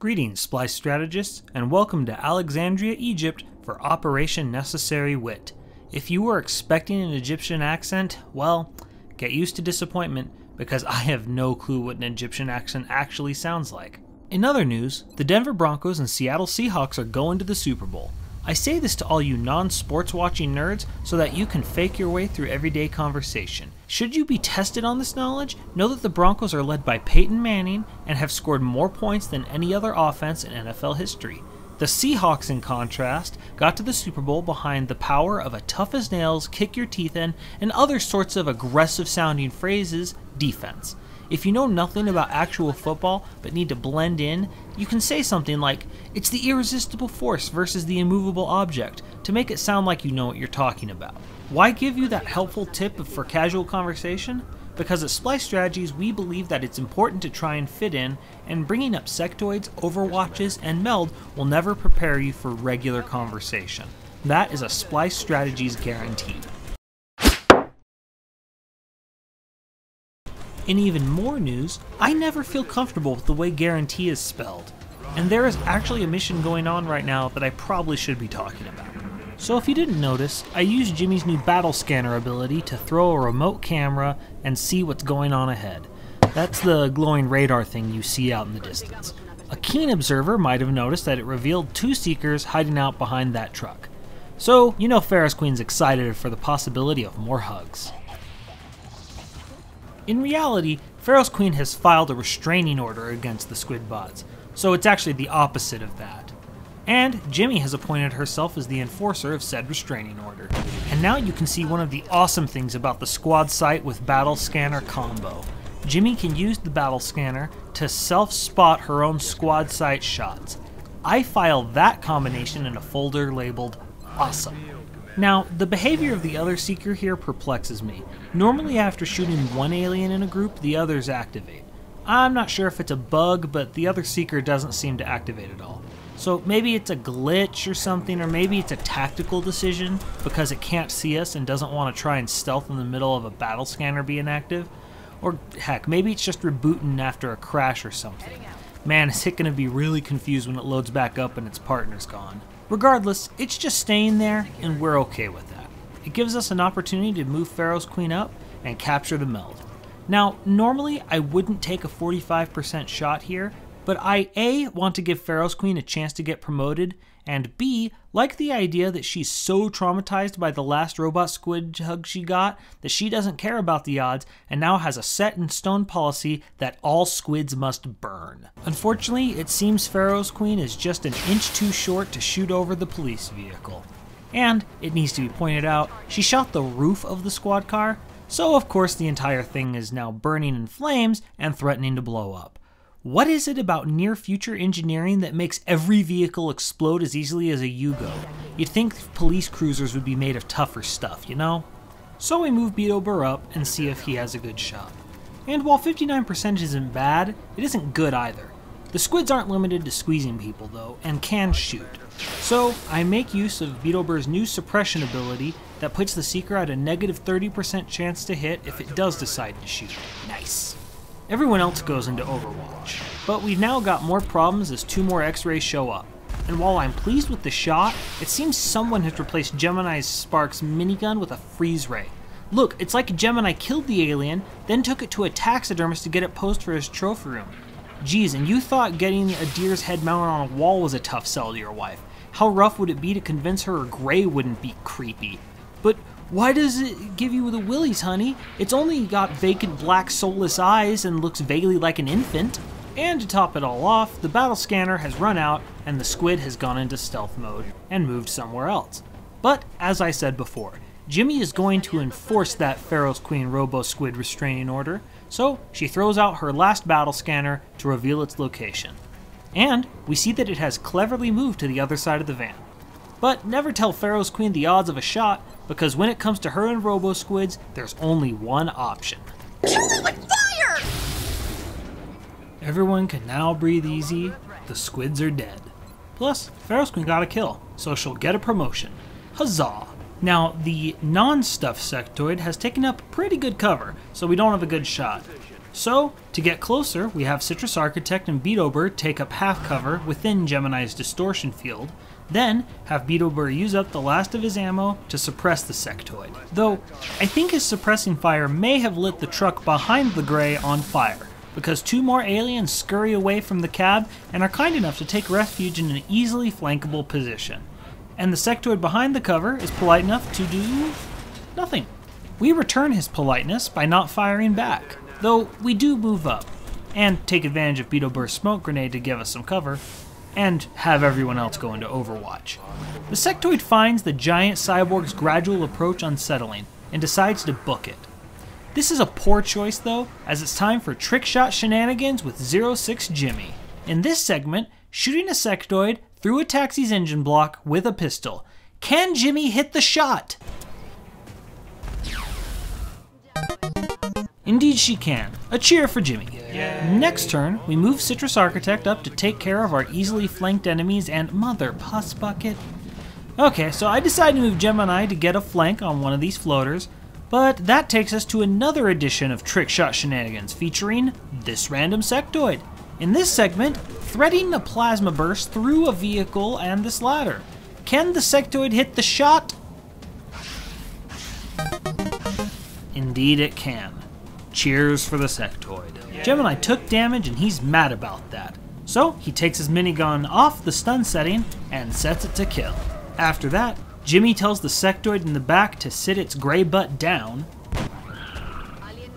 Greetings, Splice Strategists, and welcome to Alexandria, Egypt for Operation Necessary Wit. If you were expecting an Egyptian accent, well, get used to disappointment because I have no clue what an Egyptian accent actually sounds like. In other news, the Denver Broncos and Seattle Seahawks are going to the Super Bowl. I say this to all you non sports watching nerds so that you can fake your way through everyday conversation. Should you be tested on this knowledge, know that the Broncos are led by Peyton Manning and have scored more points than any other offense in NFL history. The Seahawks, in contrast, got to the Super Bowl behind the power of a tough as nails, kick your teeth in, and other sorts of aggressive sounding phrases defense. If you know nothing about actual football but need to blend in, you can say something like, it's the irresistible force versus the immovable object, to make it sound like you know what you're talking about. Why give you that helpful tip for casual conversation? Because at Splice Strategies, we believe that it's important to try and fit in, and bringing up sectoids, overwatches, and meld will never prepare you for regular conversation. That is a Splice Strategies guarantee. In even more news, I never feel comfortable with the way guarantee is spelled. And there is actually a mission going on right now that I probably should be talking about. So if you didn't notice, I used Jimmy's new battle scanner ability to throw a remote camera and see what's going on ahead. That's the glowing radar thing you see out in the distance. A keen observer might have noticed that it revealed two seekers hiding out behind that truck. So, you know Pharaoh's Queen's excited for the possibility of more hugs. In reality, Pharaoh's Queen has filed a restraining order against the squid bots, so it's actually the opposite of that. And Jimmy has appointed herself as the enforcer of said restraining order. And now you can see one of the awesome things about the squad sight with battle scanner combo. Jimmy can use the battle scanner to self spot her own squad sight shots. I file that combination in a folder labeled Awesome. Now, the behavior of the other Seeker here perplexes me. Normally after shooting one alien in a group, the others activate. I'm not sure if it's a bug, but the other Seeker doesn't seem to activate at all. So maybe it's a glitch or something, or maybe it's a tactical decision because it can't see us and doesn't want to try and stealth in the middle of a battle scanner being active. Or heck, maybe it's just rebooting after a crash or something. Man, is it going to be really confused when it loads back up and its partner's gone. Regardless, it's just staying there, and we're okay with that. It gives us an opportunity to move Pharaoh's Queen up and capture the meld. Now, normally I wouldn't take a 45% shot here, but I A, want to give Pharaoh's Queen a chance to get promoted, and B, like the idea that she's so traumatized by the last robot squid hug she got that she doesn't care about the odds and now has a set in stone policy that all squids must burn. Unfortunately, it seems Pharaoh's Queen is just an inch too short to shoot over the police vehicle. And, it needs to be pointed out, she shot the roof of the squad car, so of course the entire thing is now burning in flames and threatening to blow up. What is it about near future engineering that makes every vehicle explode as easily as a Yugo? You'd think police cruisers would be made of tougher stuff, you know? So we move Beetleborg up and see if he has a good shot. And while 59% isn't bad, it isn't good either. The squids aren't limited to squeezing people though, and can shoot. So I make use of Beetleborg's new suppression ability that puts the Seeker at a negative 30% chance to hit if it does decide to shoot. Nice. Everyone else goes into Overwatch, but we've now got more problems as two more X-rays show up. And while I'm pleased with the shot, it seems someone has replaced Gemini Spark's minigun with a freeze ray. Look, it's like Gemini killed the alien, then took it to a taxidermist to get it posed for his trophy room. Geez, and you thought getting a deer's head mounted on a wall was a tough sell to your wife. How rough would it be to convince her a gray wouldn't be creepy? But why does it give you the willies, honey? It's only got vacant black soulless eyes and looks vaguely like an infant. And to top it all off, the battle scanner has run out and the squid has gone into stealth mode and moved somewhere else. But, as I said before, Jimmy is going to enforce that Pharaoh's Queen Robo Squid restraining order, so she throws out her last battle scanner to reveal its location. And we see that it has cleverly moved to the other side of the van. But never tell Pharaoh's Queen the odds of a shot, because when it comes to her and Robo Squids, there's only one option. Kill them with fire! Everyone can now breathe easy, the squids are dead. Plus, Pharaoh's Queen got a kill, so she'll get a promotion. Huzzah! Now, the non-stuff sectoid has taken up pretty good cover, so we don't have a good shot. So, to get closer, we have Citrus Architect and Beetleborg take up half cover within Gemini's distortion field, then have Beetleborg use up the last of his ammo to suppress the sectoid. Though, I think his suppressing fire may have lit the truck behind the Gray on fire, because two more aliens scurry away from the cab and are kind enough to take refuge in an easily flankable position. And the sectoid behind the cover is polite enough to do nothing. We return his politeness by not firing back, though we do move up, and take advantage of Beetleborg's smoke grenade to give us some cover, and have everyone else go into Overwatch. The sectoid finds the giant cyborg's gradual approach unsettling and decides to book it. This is a poor choice though, as it's time for trick shot shenanigans with 06 Jimmy. In this segment, shooting a sectoid through a taxi's engine block with a pistol. Can Jimmy hit the shot? Indeed she can. A cheer for Jimmy. Next turn, we move Citrus Architect up to take care of our easily flanked enemies and Mother Pus Bucket. Okay, so I decided to move Gemini to get a flank on one of these floaters, but that takes us to another edition of Trick Shot Shenanigans featuring this random sectoid. In this segment, threading a plasma burst through a vehicle and this ladder. Can the sectoid hit the shot? Indeed it can. Cheers for the sectoid. Gemini took damage and he's mad about that. So he takes his minigun off the stun setting and sets it to kill. After that, Jimmy tells the sectoid in the back to sit its gray butt down,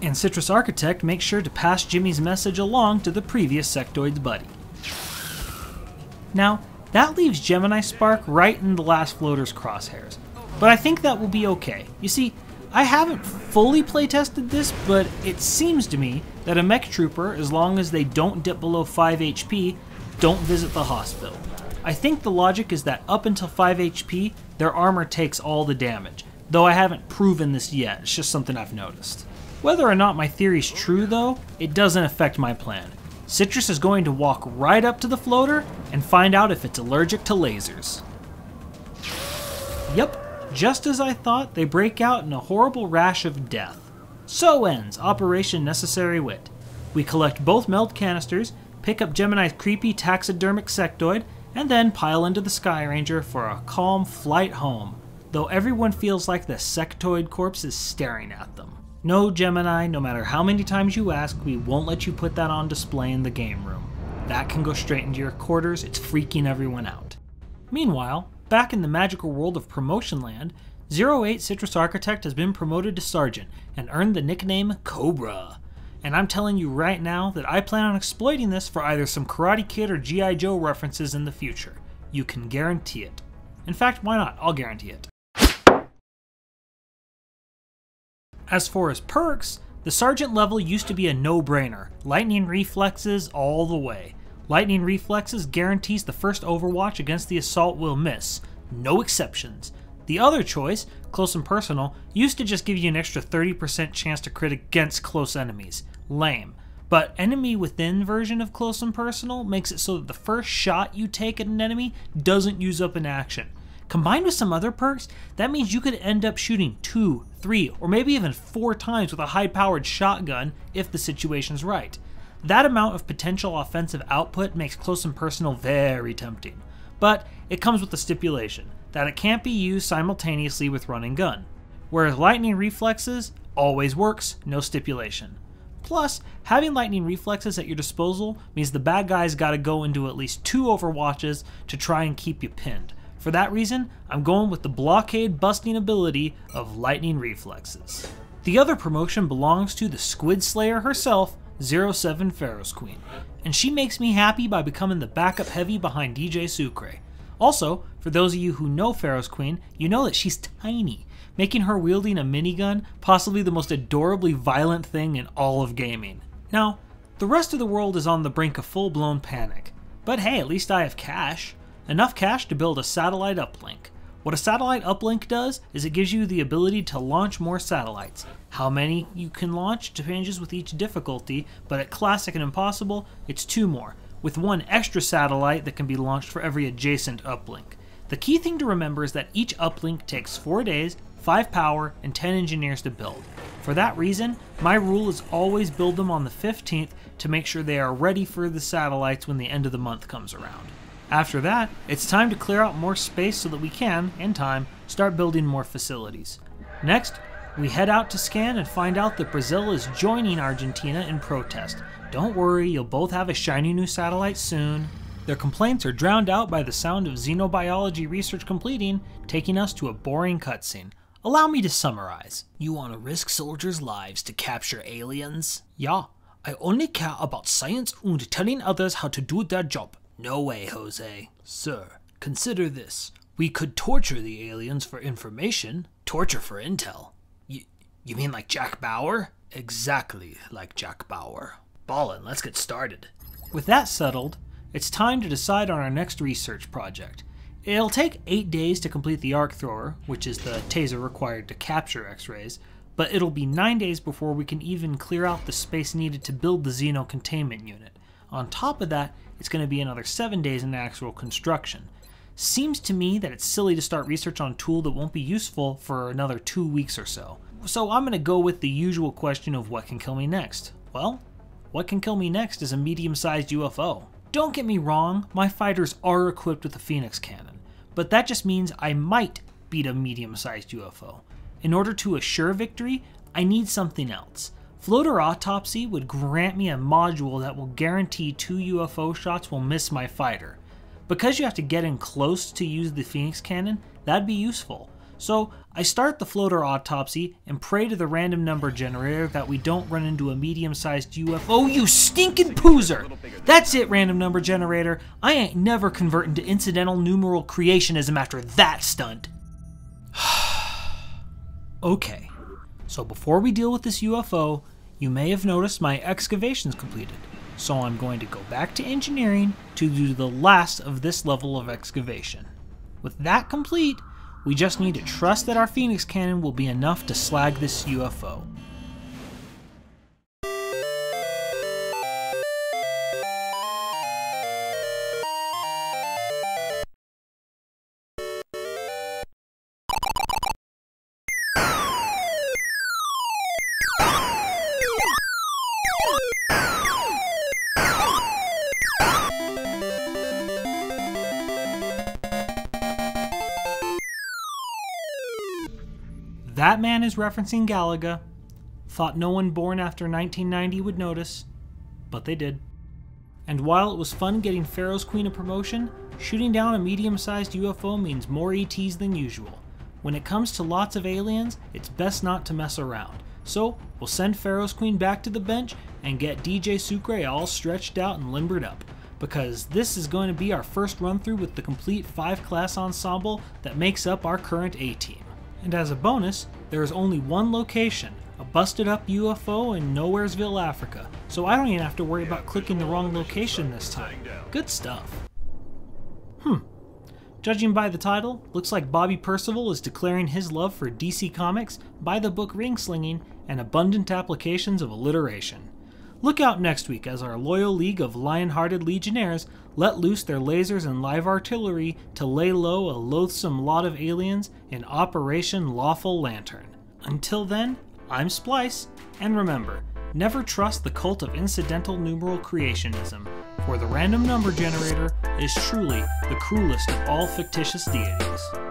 and Citrus Architect makes sure to pass Jimmy's message along to the previous sectoid's buddy. Now, that leaves Gemini Spark right in the last floater's crosshairs, but I think that will be okay. You see, I haven't fully playtested this, but it seems to me that a mech trooper, as long as they don't dip below 5 HP, don't visit the hospital. I think the logic is that up until 5 HP, their armor takes all the damage, though I haven't proven this yet, it's just something I've noticed. Whether or not my theory's true though, it doesn't affect my plan. Citrus is going to walk right up to the floater and find out if it's allergic to lasers. Yep, just as I thought, they break out in a horrible rash of death. So ends Operation Necessary Wit. We collect both meld canisters, pick up Gemini's creepy taxidermic sectoid, and then pile into the Sky Ranger for a calm flight home, though everyone feels like the sectoid corpse is staring at them. No, Gemini, no matter how many times you ask, we won't let you put that on display in the game room. That can go straight into your quarters, it's freaking everyone out. Meanwhile, back in the magical world of Promotion Land, 08 Citrus Architect has been promoted to Sergeant and earned the nickname Cobra. And I'm telling you right now that I plan on exploiting this for either some Karate Kid or G.I. Joe references in the future. You can guarantee it. In fact, why not? I'll guarantee it. As for his perks, the sergeant level used to be a no-brainer. Lightning reflexes all the way. Lightning reflexes guarantees the first overwatch against the assault will miss. No exceptions. The other choice, close and personal, used to just give you an extra 30% chance to crit against close enemies. Lame. But enemy within version of close and personal makes it so that the first shot you take at an enemy doesn't use up an action. Combined with some other perks, that means you could end up shooting two, three, or maybe even four times with a high powered shotgun if the situation's right. That amount of potential offensive output makes close and personal very tempting. But it comes with a stipulation that it can't be used simultaneously with run and gun. Whereas lightning reflexes always works, no stipulation. Plus, having lightning reflexes at your disposal means the bad guys gotta go into at least two overwatches to try and keep you pinned. For that reason, I'm going with the blockade busting ability of lightning reflexes. The other promotion belongs to the Squid Slayer herself, 07 Pharaoh's Queen, and she makes me happy by becoming the backup heavy behind DJ Sucre. Also, for those of you who know Pharaoh's Queen, you know that she's tiny, making her wielding a minigun possibly the most adorably violent thing in all of gaming. Now, the rest of the world is on the brink of full blown panic, but hey, at least I have cash. Enough cash to build a satellite uplink. What a satellite uplink does is it gives you the ability to launch more satellites. How many you can launch changes with each difficulty, but at Classic and Impossible, it's two more, with one extra satellite that can be launched for every adjacent uplink. The key thing to remember is that each uplink takes 4 days, 5 power, and 10 engineers to build. For that reason, my rule is always build them on the 15th to make sure they are ready for the satellites when the end of the month comes around. After that, it's time to clear out more space so that we can, in time, start building more facilities. Next, we head out to scan and find out that Brazil is joining Argentina in protest. Don't worry, you'll both have a shiny new satellite soon. Their complaints are drowned out by the sound of xenobiology research completing, taking us to a boring cutscene. Allow me to summarize. You want to risk soldiers' lives to capture aliens? Yeah, I only care about science and telling others how to do their job. No way, Jose. Sir, consider this. We could torture the aliens for information. Torture for intel. You, you mean like Jack Bauer? Exactly like Jack Bauer. Ballin', let's get started. With that settled, it's time to decide on our next research project. It'll take 8 days to complete the arc thrower, which is the taser required to capture X rays, but it'll be 9 days before we can even clear out the space needed to build the Xeno containment unit. On top of that, it's going to be another 7 days in actual construction. Seems to me that it's silly to start research on a tool that won't be useful for another 2 weeks or so. So I'm going to go with the usual question of what can kill me next. Well, what can kill me next is a medium sized UFO. Don't get me wrong, my fighters are equipped with a Phoenix cannon, but that just means I might beat a medium sized UFO. In order to assure victory, I need something else. Floater Autopsy would grant me a module that will guarantee two UFO shots will miss my fighter. Because you have to get in close to use the Phoenix cannon, that'd be useful. So I start the floater autopsy and pray to the random number generator that we don't run into a medium sized UFO. You stinking poozer! That's it, random number generator. I ain't never converting to incidental numeral creationism after that stunt. okay, so before we deal with this UFO, you may have noticed my excavation's completed. So I'm going to go back to engineering to do the last of this level of excavation. With that complete, we just need to trust that our Phoenix cannon will be enough to slag this UFO. That man is referencing Galaga. Thought no one born after 1990 would notice, but they did. And while it was fun getting Pharaoh's Queen a promotion, shooting down a medium sized UFO means more ETs than usual. When it comes to lots of aliens, it's best not to mess around. So, we'll send Pharaoh's Queen back to the bench and get DJ Sucre all stretched out and limbered up, because this is going to be our first run through with the complete 5 class ensemble that makes up our current A team. And as a bonus, there is only one location, a busted up UFO in Nowheresville, Africa, so I don't even have to worry about clicking the wrong location this time. Good stuff. Hmm. Judging by the title, looks like Bobby Percival is declaring his love for DC Comics by the book ring slinging and abundant applications of alliteration. Look out next week as our loyal league of lion hearted legionnaires let loose their lasers and live artillery to lay low a loathsome lot of aliens in Operation Lawful Lantern. Until then, I'm Splice, and remember, never trust the cult of incidental numeral creationism, for the random number generator is truly the cruelest of all fictitious deities.